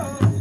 Oh